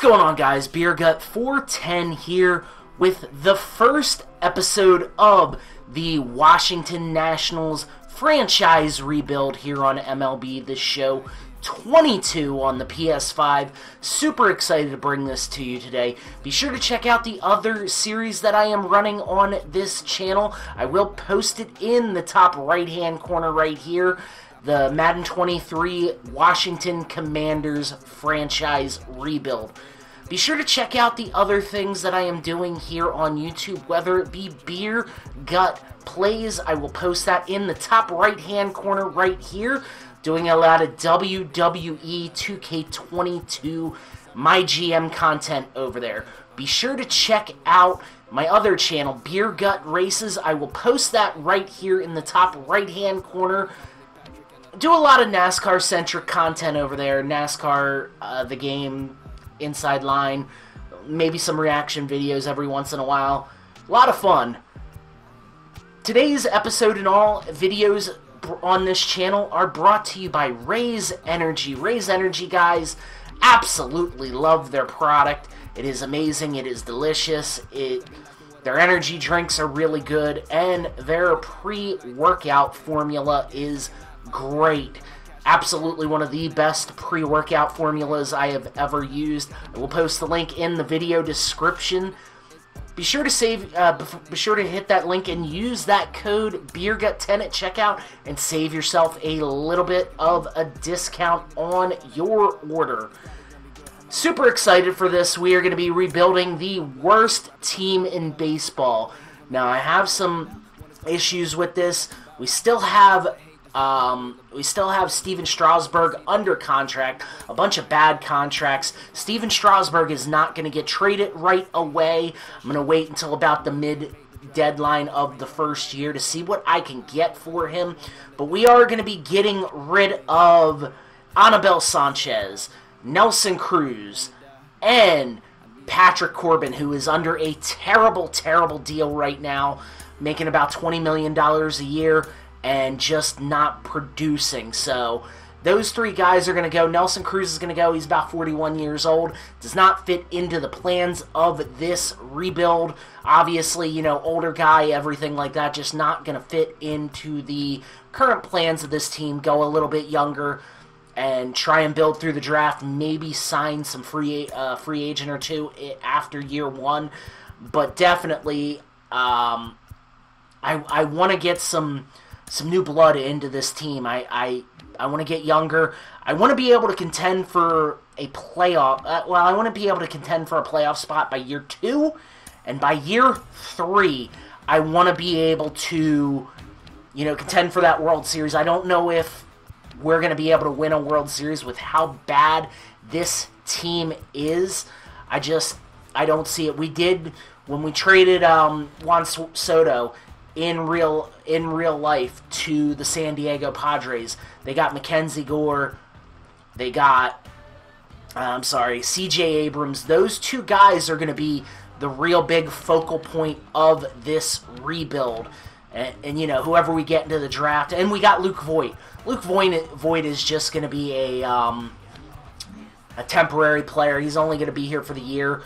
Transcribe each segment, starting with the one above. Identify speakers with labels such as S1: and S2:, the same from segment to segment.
S1: What's going on, guys? Beer Gut 410 here with the first episode of the Washington Nationals franchise rebuild here on MLB The Show 22 on the PS5. Super excited to bring this to you today. Be sure to check out the other series that I am running on this channel. I will post it in the top right hand corner right here the Madden 23 Washington Commanders franchise rebuild. Be sure to check out the other things that I am doing here on YouTube, whether it be Beer Gut Plays. I will post that in the top right hand corner right here. Doing a lot of WWE 2K22 My GM content over there. Be sure to check out my other channel, Beer Gut Races. I will post that right here in the top right hand corner do a lot of NASCAR centric content over there. NASCAR, uh, the game, Inside Line, maybe some reaction videos every once in a while. A lot of fun. Today's episode and all videos on this channel are brought to you by Raze Energy. Raze Energy, guys, absolutely love their product. It is amazing. It is delicious. It their energy drinks are really good, and their pre-workout formula is great. Absolutely one of the best pre-workout formulas I have ever used. I will post the link in the video description. Be sure to save. Uh, be sure to hit that link and use that code BeerGut10 at checkout and save yourself a little bit of a discount on your order. Super excited for this. We are going to be rebuilding the worst team in baseball. Now I have some issues with this. We still have um, we still have Stephen Strasburg under contract, a bunch of bad contracts. Stephen Strasburg is not going to get traded right away. I'm going to wait until about the mid deadline of the first year to see what I can get for him. But we are going to be getting rid of Anibal Sanchez, Nelson Cruz, and Patrick Corbin, who is under a terrible, terrible deal right now, making about $20 million a year and just not producing. So those three guys are going to go. Nelson Cruz is going to go. He's about 41 years old. Does not fit into the plans of this rebuild. Obviously, you know, older guy, everything like that, just not going to fit into the current plans of this team. Go a little bit younger and try and build through the draft. Maybe sign some free uh, free agent or two after year one. But definitely, um, I I want to get some some new blood into this team. I I, I want to get younger. I want to be able to contend for a playoff. Uh, well, I want to be able to contend for a playoff spot by year two, and by year three, I want to be able to, you know, contend for that World Series. I don't know if we're going to be able to win a World Series with how bad this team is. I just I don't see it. We did when we traded um, Juan Soto in real in real life to the San Diego Padres. They got Mackenzie Gore. They got uh, I'm sorry, CJ Abrams. Those two guys are going to be the real big focal point of this rebuild. And, and, you know, whoever we get into the draft, and we got Luke Voit. Luke Voit, Voit is just going to be a um, a temporary player. He's only going to be here for the year,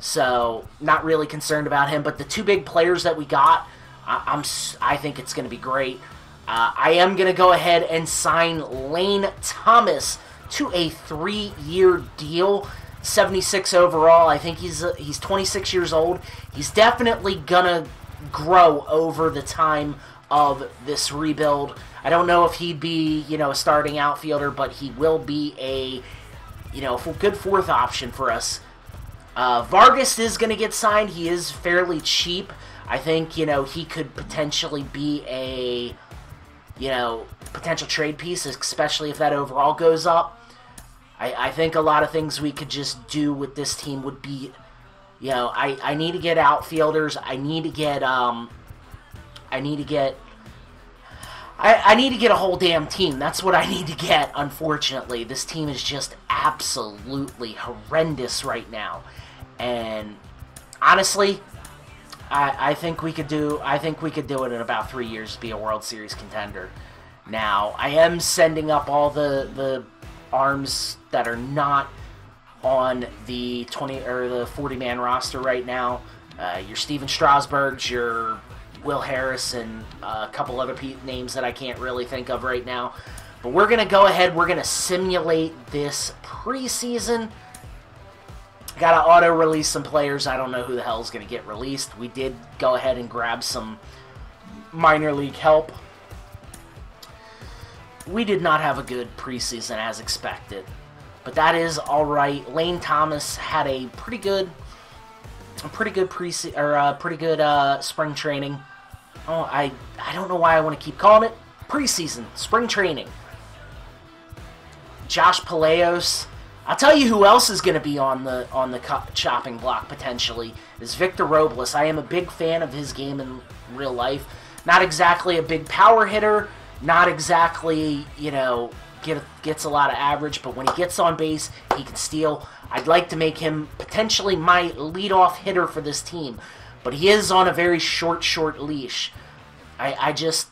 S1: so not really concerned about him. But the two big players that we got I, am I think it's going to be great. Uh, I am going to go ahead and sign Lane Thomas to a three-year deal. 76 overall. I think he's uh, he's 26 years old. He's definitely gonna grow over the time of this rebuild. I don't know if he'd be you know a starting outfielder, but he will be a you know good fourth option for us. Uh, Vargas is going to get signed. He is fairly cheap. I think, you know, he could potentially be a, you know, potential trade piece, especially if that overall goes up. I, I think a lot of things we could just do with this team would be, you know, I, I need to get outfielders. I need to get, um, I need to get, I, I need to get a whole damn team. That's what I need to get, unfortunately. This team is just absolutely horrendous right now. And honestly, I, I think we could do. I think we could do it in about three years. To be a World Series contender. Now, I am sending up all the the arms that are not on the 20 or the 40 man roster right now. Uh, your Stephen Strasburg's, your Will Harris, and a couple other names that I can't really think of right now. But we're going to go ahead, we're going to simulate this preseason. Got to auto release some players. I don't know who the hell is going to get released. We did go ahead and grab some minor league help. We did not have a good preseason as expected. But that is all right. Lane Thomas had a pretty good a pretty good pre or uh, pretty good uh, spring training. Oh, I I don't know why I want to keep calling it preseason, spring training. Josh Palacios. I'll tell you who else is going to be on the on the chopping block potentially is Victor Robles. I am a big fan of his game in real life. Not exactly a big power hitter, not exactly you know get gets a lot of average, but when he gets on base, he can steal. I'd like to make him potentially my leadoff hitter for this team, but he is on a very short, short leash. I, I just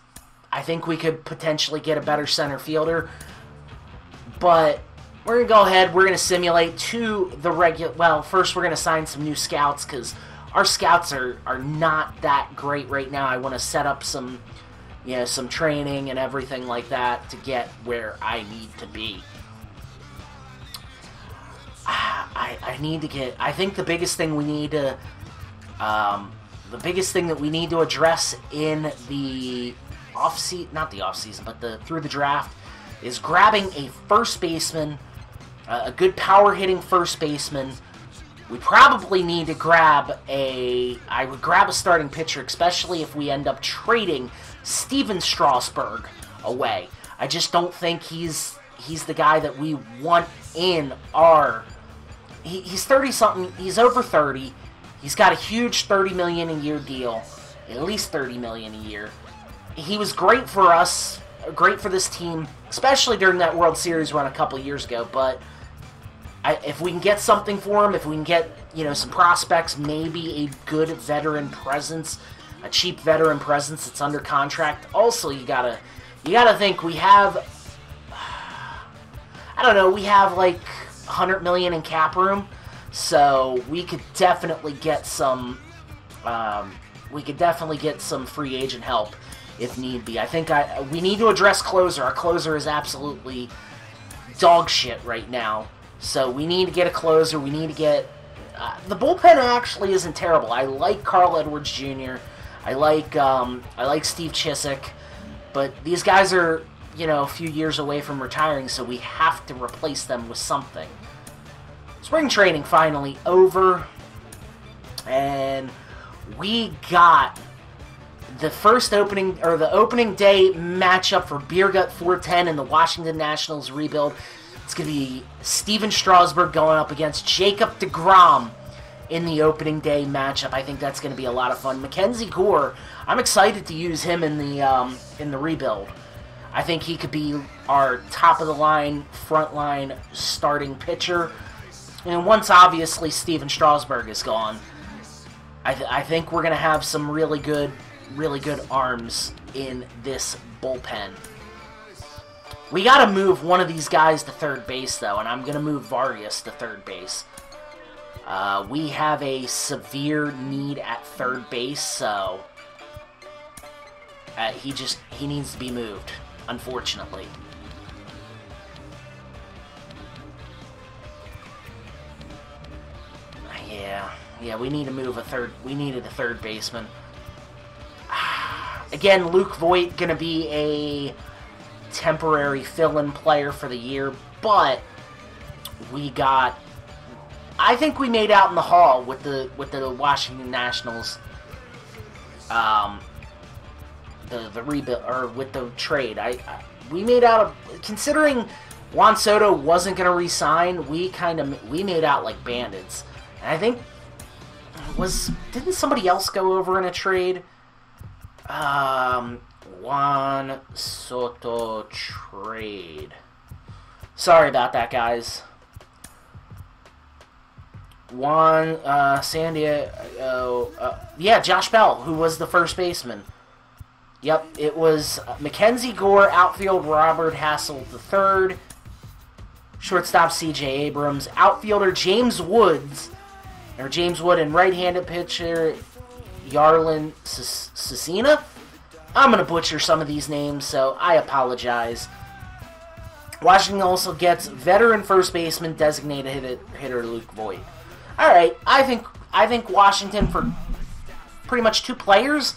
S1: I think we could potentially get a better center fielder. But we're going to go ahead. We're going to simulate to the regular... Well, first we're going to sign some new scouts because our scouts are, are not that great right now. I want to set up some, you know, some training and everything like that to get where I need to be. I, I need to get... I think the biggest thing we need to... Um, the biggest thing that we need to address in the off season, not the off season, but the through the draft is grabbing a first baseman, uh, a good power hitting first baseman. We probably need to grab a. I would grab a starting pitcher, especially if we end up trading Stephen Strasburg away. I just don't think he's he's the guy that we want in our. He, he's thirty something. He's over thirty. He's got a huge thirty million a year deal, at least thirty million a year. He was great for us great for this team, especially during that World Series run a couple years ago. But I, if we can get something for him, if we can get you know some prospects, maybe a good veteran presence, a cheap veteran presence that's under contract. Also, you gotta you gotta think we have. I don't know. We have like 100 million in cap room, so we could definitely get some. Um, we could definitely get some free agent help if need be. I think I we need to address closer. Our closer is absolutely dog shit right now. So we need to get a closer. We need to get uh, the bullpen actually isn't terrible. I like Carl Edwards Jr. I like um, I like Steve Cishek, but these guys are you know a few years away from retiring, so we have to replace them with something. Spring training finally over, and we got the first opening or the opening day matchup for Beer Gut 410 and the Washington Nationals rebuild. It's going to be Stephen Strasburg going up against Jacob DeGrom in the opening day matchup. I think that's going to be a lot of fun. Mackenzie Gore, I'm excited to use him in the um, in the rebuild. I think he could be our top of the line, front line starting pitcher. And once obviously Stephen Strasburg is gone, I, th- I think we're going to have some really good really good arms in this bullpen. We got to move one of these guys to third base, though, and I'm to move Vargas to third base. Uh, we have a severe need at third base, so uh, he just he needs to be moved, unfortunately. Yeah, yeah, we need to move a third. We needed a third baseman. Again, Luke Voit going to be a temporary fill-in player for the year, but we got I think we made out in the hall with the with the Washington Nationals um the the rebuild or with the trade. I, I we made out of, considering Juan Soto wasn't going to resign, we kind of we made out like bandits. And I think was didn't somebody else go over in a trade? Um, Juan Soto trade. Sorry about that, guys. Juan uh, San Diego, uh, yeah, Josh Bell, who was the first baseman. Yep, it was Mackenzie Gore, outfield Robert the third, shortstop C.J. Abrams, outfielder James Woods, or James Wood, and right-handed pitcher Yarlin Cecina. I'm going to butcher some of these names, so I apologize. Washington also gets veteran first baseman designated hitter Luke Voit. All right, I think I think Washington for pretty much two players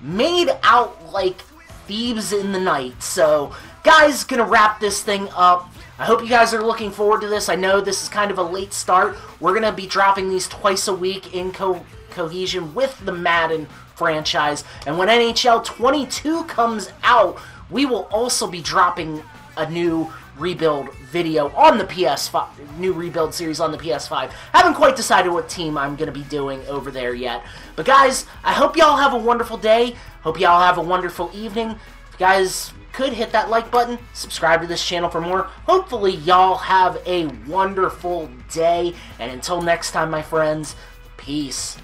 S1: made out like thieves in the night. So, guys, gonna wrap this thing up. I hope you guys are looking forward to this. I know this is kind of a late start. We're gonna be dropping these twice a week in co cohesion with the Madden franchise. And when NHL 22 comes out, we will also be dropping a new rebuild video on the PS5, new rebuild series on the PS5. Haven't quite decided what team I'm going to be doing over there yet. But guys, I hope y'all have a wonderful day. Hope y'all have a wonderful evening. If you guys could hit that like button, subscribe to this channel for more. Hopefully y'all have a wonderful day. And until next time, my friends, peace.